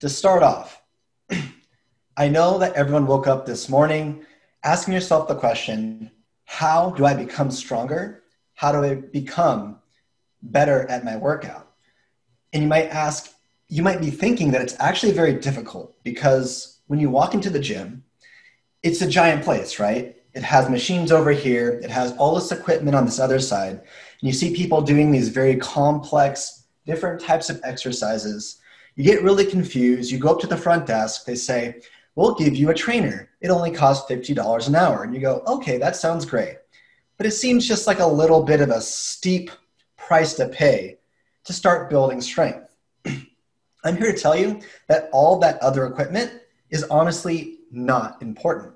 To start off, I know that everyone woke up this morning asking yourself the question how do I become stronger? How do I become better at my workout? And you might ask, you might be thinking that it's actually very difficult because when you walk into the gym, it's a giant place, right? It has machines over here, it has all this equipment on this other side. And you see people doing these very complex, different types of exercises. You get really confused. You go up to the front desk, they say, We'll give you a trainer. It only costs $50 an hour. And you go, Okay, that sounds great. But it seems just like a little bit of a steep price to pay to start building strength. I'm here to tell you that all that other equipment is honestly not important.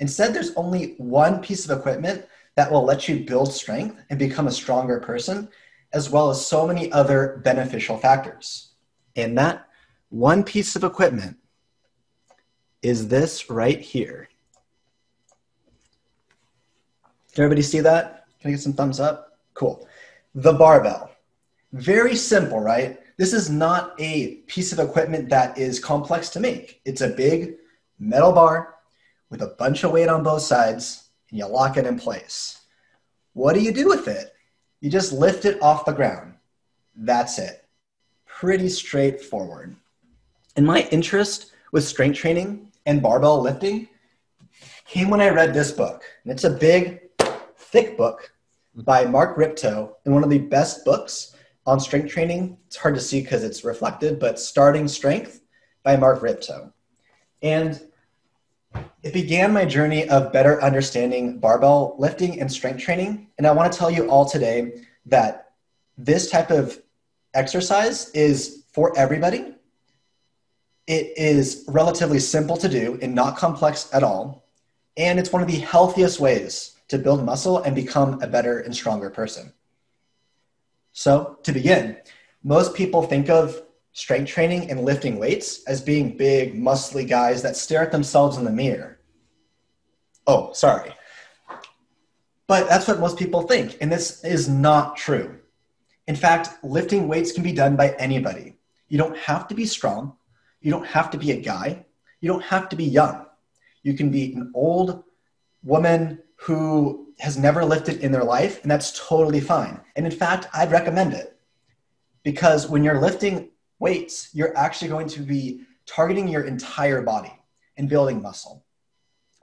Instead, there's only one piece of equipment that will let you build strength and become a stronger person, as well as so many other beneficial factors. And that one piece of equipment is this right here. Can everybody see that? Can I get some thumbs up? Cool. The barbell. Very simple, right? This is not a piece of equipment that is complex to make. It's a big metal bar with a bunch of weight on both sides and you lock it in place. What do you do with it? You just lift it off the ground. That's it. Pretty straightforward. And my interest with strength training and barbell lifting came when I read this book. And it's a big, thick book by Mark Rippetoe, and one of the best books on strength training. It's hard to see because it's reflected, but Starting Strength by Mark Rippetoe. And it began my journey of better understanding barbell lifting and strength training. And I want to tell you all today that this type of exercise is for everybody. It is relatively simple to do and not complex at all. And it's one of the healthiest ways to build muscle and become a better and stronger person. So, to begin, most people think of strength training and lifting weights as being big, muscly guys that stare at themselves in the mirror. Oh, sorry. But that's what most people think, and this is not true. In fact, lifting weights can be done by anybody. You don't have to be strong, you don't have to be a guy, you don't have to be young. You can be an old woman who has never lifted in their life, and that's totally fine. And in fact, I'd recommend it because when you're lifting weights, you're actually going to be targeting your entire body and building muscle.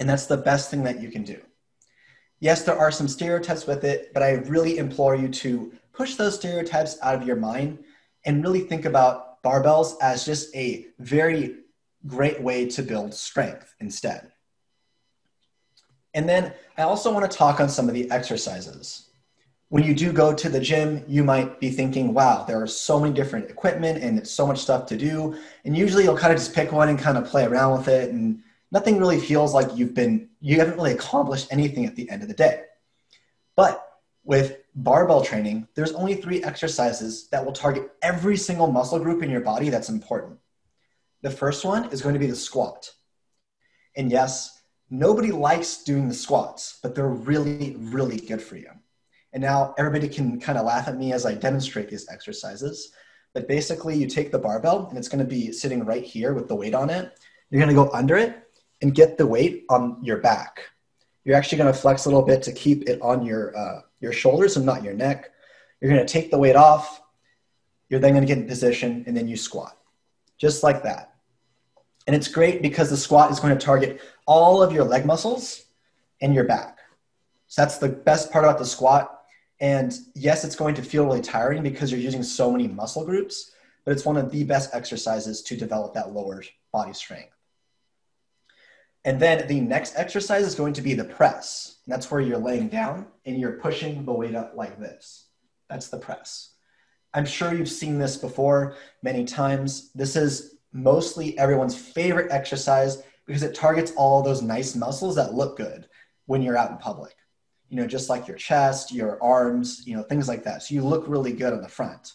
And that's the best thing that you can do. Yes, there are some stereotypes with it, but I really implore you to push those stereotypes out of your mind and really think about barbells as just a very great way to build strength instead. And then I also want to talk on some of the exercises when you do go to the gym, you might be thinking, wow, there are so many different equipment and it's so much stuff to do. And usually you'll kind of just pick one and kind of play around with it. And nothing really feels like you've been, you haven't really accomplished anything at the end of the day. But with barbell training, there's only three exercises that will target every single muscle group in your body that's important. The first one is going to be the squat. And yes, nobody likes doing the squats, but they're really, really good for you. And now everybody can kind of laugh at me as I demonstrate these exercises. But basically, you take the barbell and it's going to be sitting right here with the weight on it. You're going to go under it and get the weight on your back. You're actually going to flex a little bit to keep it on your, uh, your shoulders and not your neck. You're going to take the weight off. You're then going to get in position and then you squat, just like that. And it's great because the squat is going to target all of your leg muscles and your back. So that's the best part about the squat and yes, it's going to feel really tiring because you're using so many muscle groups, but it's one of the best exercises to develop that lower body strength. And then the next exercise is going to be the press. That's where you're laying down and you're pushing the weight up like this. That's the press. I'm sure you've seen this before many times. This is mostly everyone's favorite exercise because it targets all those nice muscles that look good when you're out in public you know, just like your chest, your arms, you know, things like that. So you look really good on the front.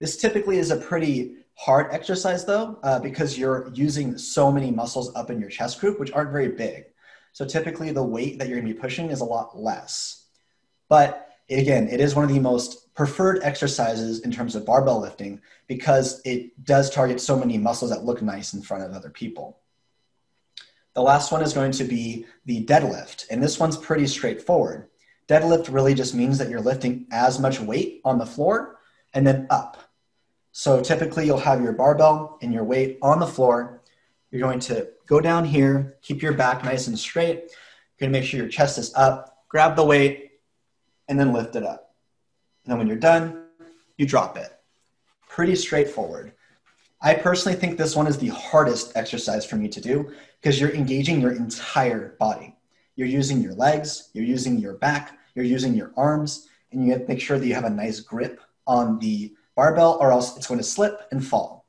This typically is a pretty hard exercise though, uh, because you're using so many muscles up in your chest group, which aren't very big. So typically the weight that you're gonna be pushing is a lot less. But again, it is one of the most preferred exercises in terms of barbell lifting because it does target so many muscles that look nice in front of other people. The last one is going to be the deadlift, and this one's pretty straightforward. Deadlift really just means that you're lifting as much weight on the floor and then up. So typically you'll have your barbell and your weight on the floor. You're going to go down here, keep your back nice and straight. You're going to make sure your chest is up, grab the weight, and then lift it up. And then when you're done, you drop it. Pretty straightforward. I personally think this one is the hardest exercise for me to do because you're engaging your entire body. You're using your legs, you're using your back, you're using your arms, and you have to make sure that you have a nice grip on the barbell or else it's going to slip and fall.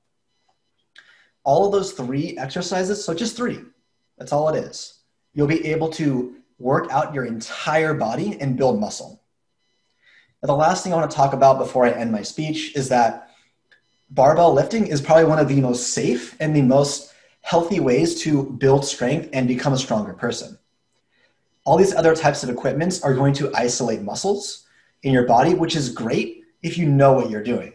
All of those three exercises, so just three, that's all it is. You'll be able to work out your entire body and build muscle. Now, the last thing I want to talk about before I end my speech is that barbell lifting is probably one of the most safe and the most healthy ways to build strength and become a stronger person. All these other types of equipments are going to isolate muscles in your body, which is great if you know what you're doing.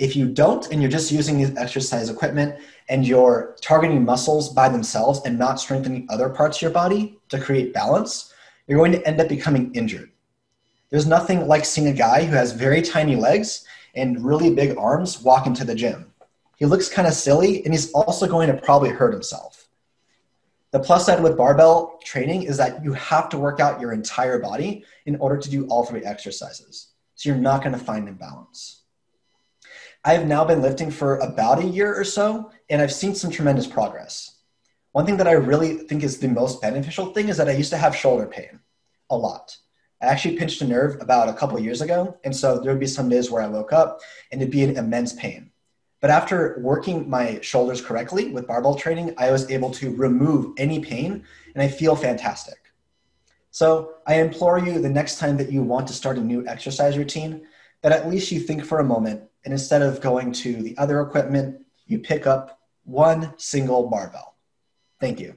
If you don't, and you're just using these exercise equipment and you're targeting muscles by themselves and not strengthening other parts of your body to create balance, you're going to end up becoming injured. There's nothing like seeing a guy who has very tiny legs and really big arms walk into the gym. He looks kind of silly and he's also going to probably hurt himself. The plus side with barbell training is that you have to work out your entire body in order to do all three exercises. So you're not going to find imbalance. I have now been lifting for about a year or so, and I've seen some tremendous progress. One thing that I really think is the most beneficial thing is that I used to have shoulder pain a lot. I actually pinched a nerve about a couple years ago, and so there would be some days where I woke up and it'd be an immense pain. But after working my shoulders correctly with barbell training, I was able to remove any pain and I feel fantastic. So I implore you the next time that you want to start a new exercise routine, that at least you think for a moment and instead of going to the other equipment, you pick up one single barbell. Thank you.